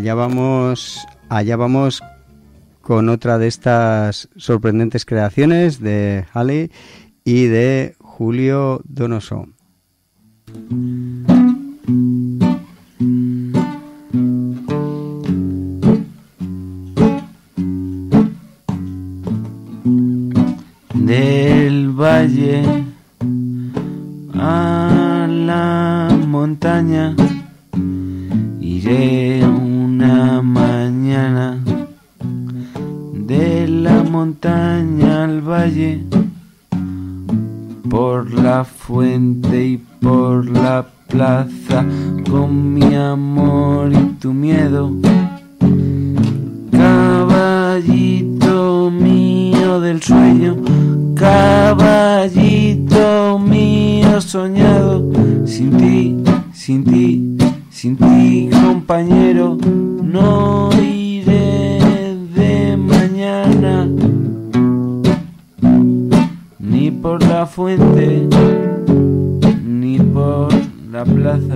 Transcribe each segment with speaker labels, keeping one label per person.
Speaker 1: allá vamos, allá vamos con otra de estas sorprendentes creaciones de Halley y de Julio Donoso.
Speaker 2: Mío del sueño caballito mío soñado sin ti sin ti sin ti compañero no iré de mañana ni por la fuente ni por la plaza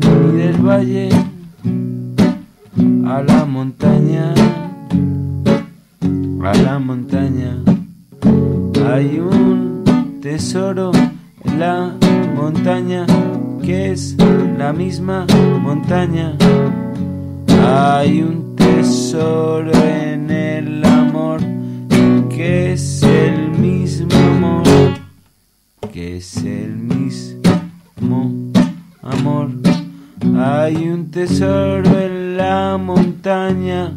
Speaker 2: ni del valle a la montaña a la montaña hay un tesoro en la montaña que es la misma montaña. Hay un tesoro en el amor que es el mismo amor, que es el mismo amor. Hay un tesoro en la montaña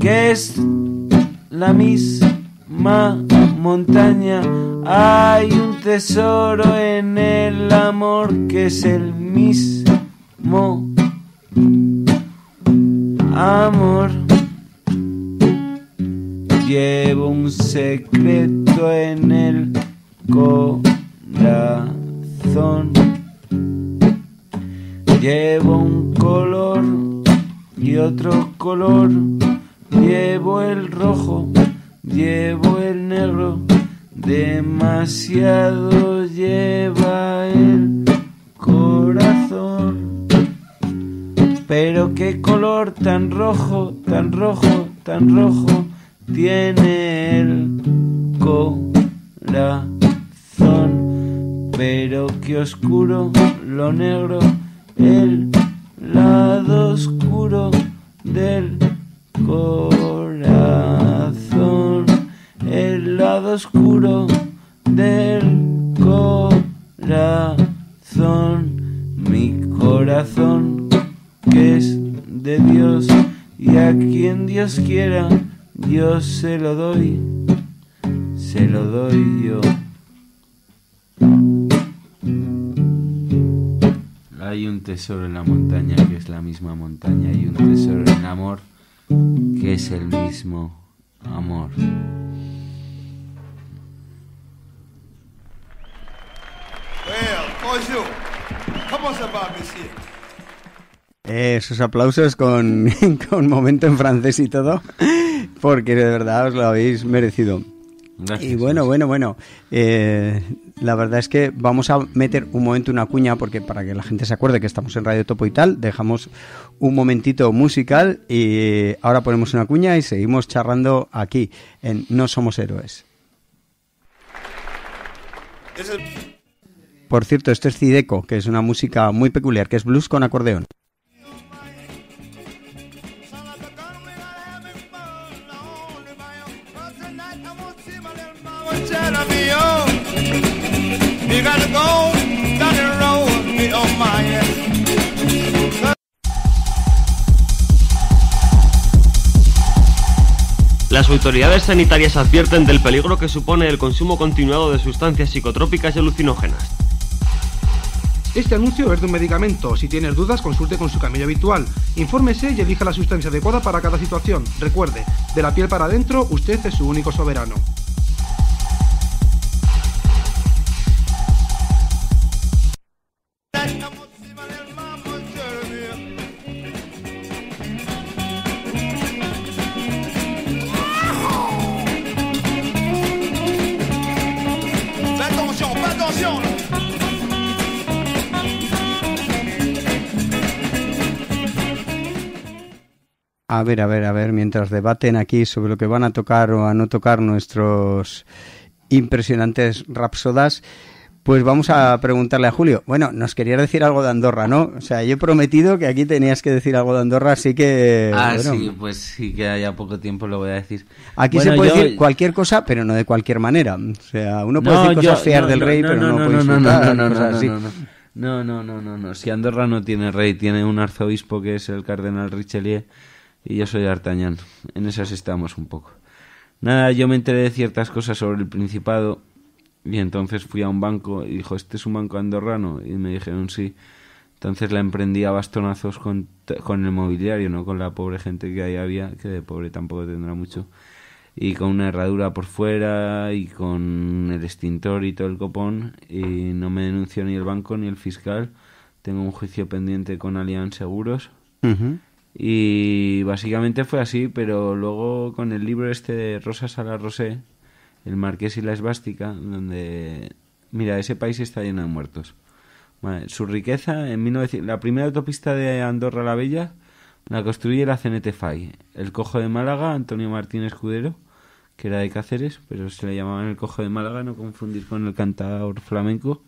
Speaker 2: que es la misma montaña. Hay un tesoro en el amor que es el mismo amor. Llevo un secreto en el corazón. Llevo un color y otro color. Llevo el rojo, llevo el negro. Demasiado lleva el corazón. Pero qué color tan rojo, tan rojo, tan rojo tiene el corazón. Pero qué oscuro lo negro, el lado oscuro del corazón. El lado oscuro del corazón. Mi corazón que es de Dios y a quien Dios quiera, Dios se lo doy, se lo doy yo. Hay un tesoro en la montaña que es la misma montaña, hay un tesoro en el amor es el mismo amor.
Speaker 3: Monsieur?
Speaker 1: Esos aplausos con, con momento en francés y todo, porque de verdad os lo habéis merecido.
Speaker 2: Gracias,
Speaker 1: Y bueno, bueno, bueno. eh, la verdad es que vamos a meter un momento una cuña porque para que la gente se acuerde que estamos en Radio Topo y tal, dejamos un momentito musical y ahora ponemos una cuña y seguimos charlando aquí en No Somos Héroes. Por cierto, esto es Cideco, que es una música muy peculiar, que es blues con acordeón.
Speaker 4: Autoridades sanitarias advierten del peligro que supone el consumo continuado de sustancias psicotrópicas y alucinógenas.
Speaker 5: Este anuncio es de un medicamento. Si tienes dudas, consulte con su camino habitual. Infórmese y elija la sustancia adecuada para cada situación. Recuerde, de la piel para adentro, usted es su único soberano.
Speaker 1: A ver, a ver, a ver, mientras debaten aquí sobre lo que van a tocar o a no tocar nuestros impresionantes rapsodas, pues vamos a preguntarle a Julio. Bueno, nos querías decir algo de Andorra, ¿no? O sea, yo he prometido que aquí tenías que decir algo de Andorra, así que...
Speaker 2: Ah,
Speaker 1: bueno,
Speaker 2: sí, pues sí que haya poco tiempo lo voy a decir.
Speaker 1: Aquí
Speaker 2: Bueno,
Speaker 1: se puede
Speaker 2: yo-
Speaker 1: decir cualquier cosa, pero no de cualquier manera. O sea, uno puede
Speaker 2: No,
Speaker 1: decir cosas
Speaker 2: yo-
Speaker 1: feas
Speaker 2: no,
Speaker 1: del
Speaker 2: no,
Speaker 1: rey, pero no, puede
Speaker 2: no, no,
Speaker 1: insultar,
Speaker 2: no, no, no,
Speaker 1: así.
Speaker 2: no, no. No, no, no, no, no. Si Andorra no tiene rey, tiene un arzobispo que es el cardenal Richelieu y yo soy D'Artagnan. En esas estamos un poco. Nada, yo me enteré de ciertas cosas sobre el Principado y entonces fui a un banco y dijo, ¿este es un banco andorrano? Y me dijeron sí. Entonces la emprendí a bastonazos con, con el mobiliario, no con la pobre gente que ahí había, que de pobre tampoco tendrá mucho y con una herradura por fuera y con el extintor y todo el copón y no me denunció ni el banco ni el fiscal. Tengo un juicio pendiente con Allianz Seguros
Speaker 1: Ujú.
Speaker 2: Y básicamente fue así, pero luego con el libro este de Rosa Sala Rosé, El Marqués y la Esvástica, donde mira, ese país está lleno de muertos. Su riqueza en 1900 la primera autopista de Andorra la Bella la construye la CNT FAI. El cojo de Málaga, Antonio Martín Escudero, que era de Cáceres, pero se le llamaban el cojo de Málaga, no confundir con el cantador flamenco.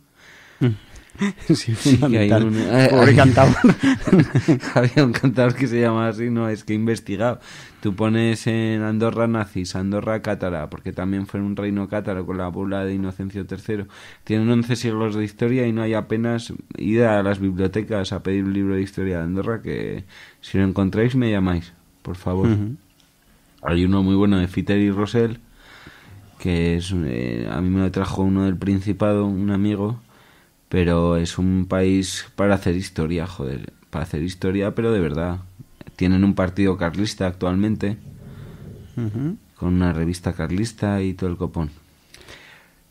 Speaker 1: Sí,
Speaker 2: que hay
Speaker 1: fundamental.
Speaker 2: un- eh,
Speaker 1: Pobre
Speaker 2: hay-
Speaker 1: cantador.
Speaker 2: Había un cantador que se llamaba así, no, es que he investigado. Tú pones en Andorra nazis, Andorra cátara, porque también fue un reino cátaro con la bula de Inocencio III. Tienen 11 siglos de historia y no hay apenas ida a las bibliotecas a pedir un libro de historia de Andorra que si lo encontráis me llamáis, por favor.
Speaker 1: Ujú.
Speaker 2: Hay uno muy bueno de Fitter y Rosell, que es eh, a mí me lo trajo uno del Principado, un amigo, pero es un país para hacer historia, joder, para hacer historia, pero de verdad. Tienen un partido carlista actualmente, con una revista carlista y todo el copón.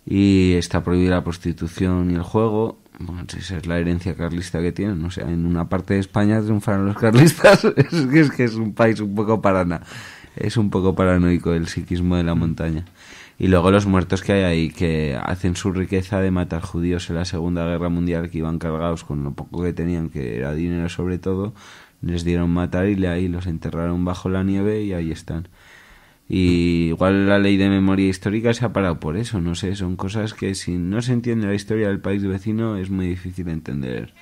Speaker 2: Y está prohibida la prostitución y el juego. Bueno, esa es la herencia carlista que tienen. O sea, en una parte de España triunfaron los carlistas. es, que, es que es un país un poco parana. Es un poco paranoico el psiquismo de la montaña. Y luego los muertos que hay ahí, que hacen su riqueza de matar judíos en la Segunda Guerra Mundial, que iban cargados con lo poco que tenían, que era dinero sobre todo, les dieron matar y ahí los enterraron bajo la nieve y ahí están. Y igual la ley de memoria histórica se ha parado por eso, no sé, son cosas que si no se entiende la historia del país vecino es muy difícil entender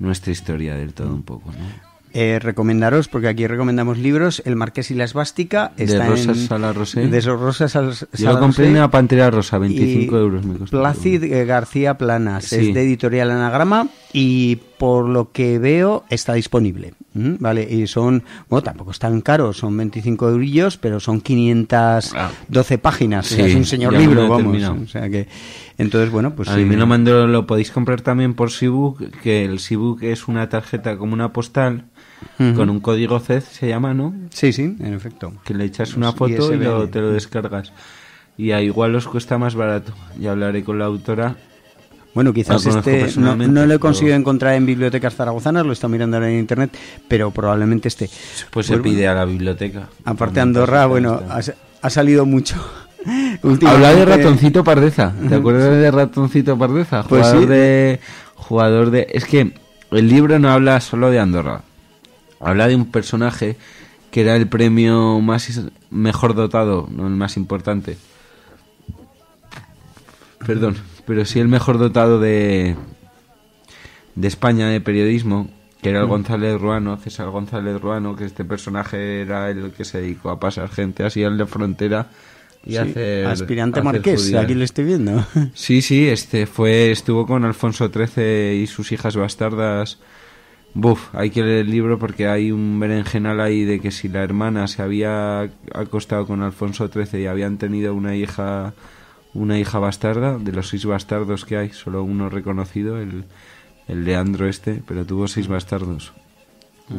Speaker 2: nuestra historia del todo un poco, ¿no?
Speaker 1: Eh, recomendaros, porque aquí recomendamos libros, El Marqués y la Esvástica.
Speaker 2: De
Speaker 1: está
Speaker 2: Rosa
Speaker 1: en-
Speaker 2: Sala Rosé.
Speaker 1: De Rosas Sal-
Speaker 2: Yo
Speaker 1: Sala
Speaker 2: lo compré en una pantera rosa, 25
Speaker 1: Y
Speaker 2: euros me costó.
Speaker 1: Plácid García Planas,
Speaker 2: Sí.
Speaker 1: es de editorial Anagrama y por lo que veo está disponible. Vale, y son, bueno, tampoco es tan caro, son 25 eurillos, pero son 512 páginas. o sea,
Speaker 2: Sí,
Speaker 1: es un señor libro, vamos. O sea que, entonces, bueno, pues
Speaker 2: a
Speaker 1: sí.
Speaker 2: mí lo mandó, lo podéis comprar también por Seabook, que el Seabook es una tarjeta como una postal, con un código CED se llama, ¿no?
Speaker 1: Sí, sí, en efecto.
Speaker 2: Que le echas una foto y lo- te lo descargas. Y a igual os cuesta más barato. Ya hablaré con la autora.
Speaker 1: Bueno, quizás este no,
Speaker 2: personalmente,
Speaker 1: no lo he
Speaker 2: pero-
Speaker 1: conseguido encontrar en bibliotecas zaragozanas, lo he estado mirando ahora en internet, pero probablemente este.
Speaker 2: Pues se pide a la biblioteca.
Speaker 1: Aparte Andorra, bueno, ha, ha salido mucho.
Speaker 2: Habla de ratoncito Pardeza. ¿Te acuerdas de ratoncito Pardeza?
Speaker 1: Pues
Speaker 2: Jugador
Speaker 1: sí.
Speaker 2: de. Jugador de. Es que el libro no habla solo de Andorra. Habla de un personaje que era el premio más mejor dotado, no el más importante. Perdón, pero sí el mejor dotado de. de España de periodismo, que era el González Ruano, César González Ruano, que este personaje era el que se dedicó a pasar gente así al de frontera y
Speaker 1: Sí,
Speaker 2: hacer
Speaker 1: aspirante
Speaker 2: hacer
Speaker 1: marqués, aquí lo estoy viendo.
Speaker 2: Sí, sí, este fue estuvo con Alfonso XIII y sus hijas bastardas. Buf, hay que leer el libro porque hay un berenjenal ahí de que si la hermana se había acostado con Alfonso XIII y habían tenido una hija una hija bastarda, de los seis bastardos que hay, solo uno reconocido, el, el Leandro este, pero tuvo seis bastardos.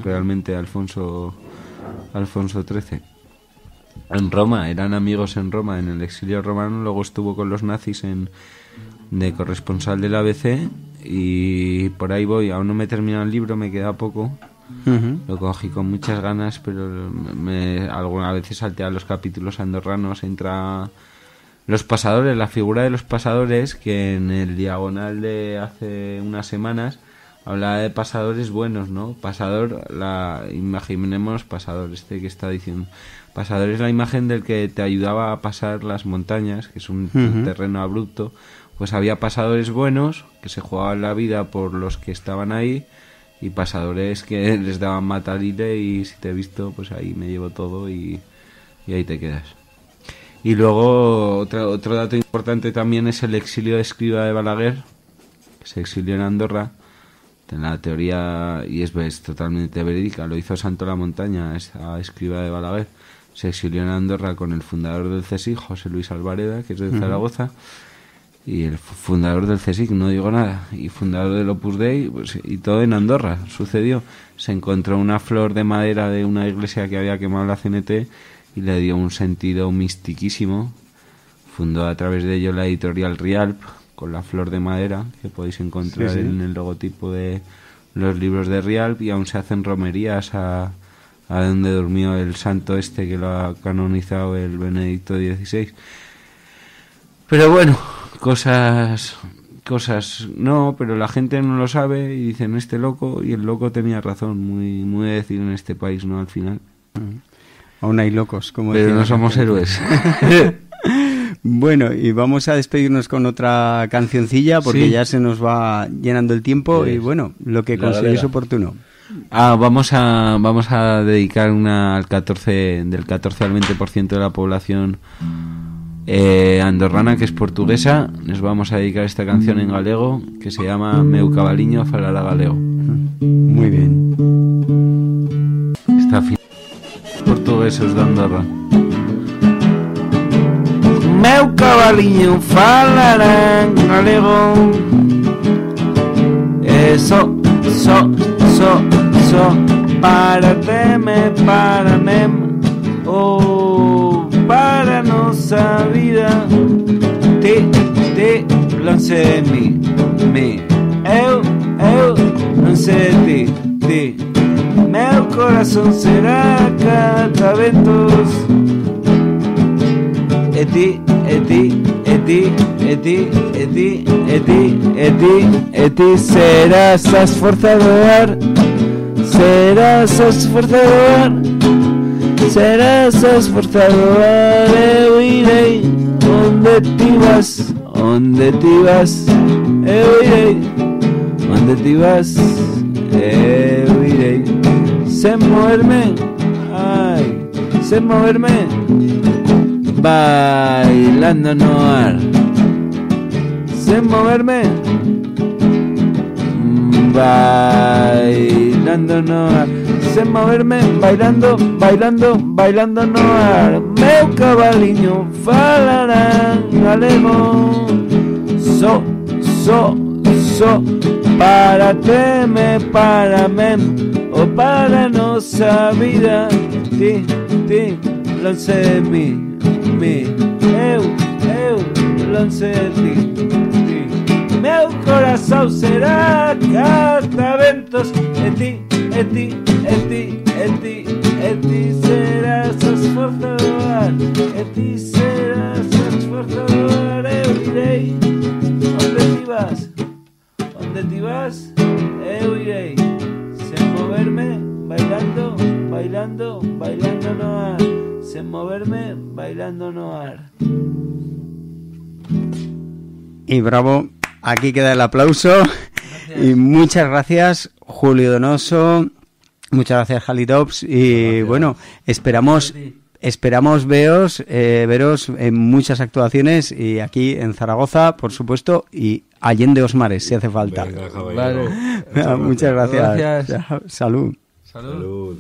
Speaker 2: Realmente Alfonso Alfonso XIII. En Roma, eran amigos en Roma, en el exilio romano, luego estuvo con los nazis en de corresponsal del ABC y por ahí voy, aún no me he terminado el libro, me queda poco. Lo cogí con muchas ganas, pero me, algunas veces saltea los capítulos andorranos, entra los pasadores, la figura de los pasadores, que en el diagonal de hace unas semanas Hablaba de pasadores buenos, ¿no? Pasador, la imaginemos pasador, este que está diciendo. Pasador es la imagen del que te ayudaba a pasar las montañas, que es un terreno abrupto. Pues había pasadores buenos que se jugaban la vida por los que estaban ahí y pasadores que les daban matarile y si te he visto, pues ahí me llevo todo y, y ahí te quedas. Y luego otro, otro dato importante también es el exilio de escriba de Balaguer, que se exilió en Andorra. En la teoría, y es, es totalmente verídica, lo hizo Santo La Montaña, esa escriba de Balaguer. Se exilió en Andorra con el fundador del CSIC, José Luis Alvareda, que es de. Zaragoza. Y el fu- fundador del CSIC, no digo nada, y fundador del Opus Dei, pues, y todo en Andorra sucedió. Se encontró una flor de madera de una iglesia que había quemado la CNT y le dio un sentido mistiquísimo. Fundó a través de ello la editorial Rialp, con la flor de madera, que podéis encontrar
Speaker 1: Sí, sí.
Speaker 2: en el logotipo de los libros de Rialp, y aún se hacen romerías a, a donde durmió el santo este que lo ha canonizado el Benedicto XVI. Pero bueno, cosas cosas no, pero la gente no lo sabe y dicen este loco y el loco tenía razón, muy muy de decir en este país, ¿no? Al final.
Speaker 1: Aún hay locos, como
Speaker 2: Pero no somos héroes.
Speaker 1: Bueno, y vamos a despedirnos con otra cancioncilla porque
Speaker 2: Sí.
Speaker 1: ya se nos va llenando el tiempo y bueno, lo que consideréis oportuno.
Speaker 2: Ah, vamos a vamos a dedicar una al 14 del 14 al 20% de la población eh, andorrana que es portuguesa. Les vamos a dedicar esta canción en galego que se llama Meu cabaliño falará galego.
Speaker 1: Muy bien.
Speaker 2: Está fin. Portugueses de Andorra. Meu cabaliño falará galego. Eso, so, so, so Para teme, para nem Oh, para nosa vida. Ti, non sei mi, mi Eu, eu, non sei ti, ti Meu corazón será cataventos E ti, e ti, e ti, e ti, e ti, e ti, e ti, e ti serás esforzador Serás esforzador Serás esforzador Eu irei onde ti vas Onde ti vas Eu irei Onde ti vas irei Sem moverme Ai Sem moverme Bailando no ar Sin moverme Bailando no ar Sin moverme Bailando, bailando, bailando no ar Meu cabaliño falará galego So, so, so Para teme, para mem O para nosa vida Ti, ti, lance mi, mi Eu, eu, lance ti, ti Meu corazón será cataventos E ti, e ti, e ti, e ti, e ti serás esforzador E ti serás esforzador Eu irei Onde ti vas? Onde ti vas? Eu irei bailando, bailando, bailando no ar Sen moverme, bailando no ar
Speaker 1: Y bravo, aquí queda el aplauso. Y muchas gracias, Julio Donoso. Muchas gracias, Jalidops. Y bueno, esperamos esperamos veros, eh, veros en muchas actuaciones y aquí en Zaragoza, por supuesto, y Allende Osmares, si hace falta.
Speaker 6: Venga, caballero.
Speaker 2: Vale.
Speaker 1: Muchas gracias.
Speaker 2: Gracias. Salud.
Speaker 6: Salud.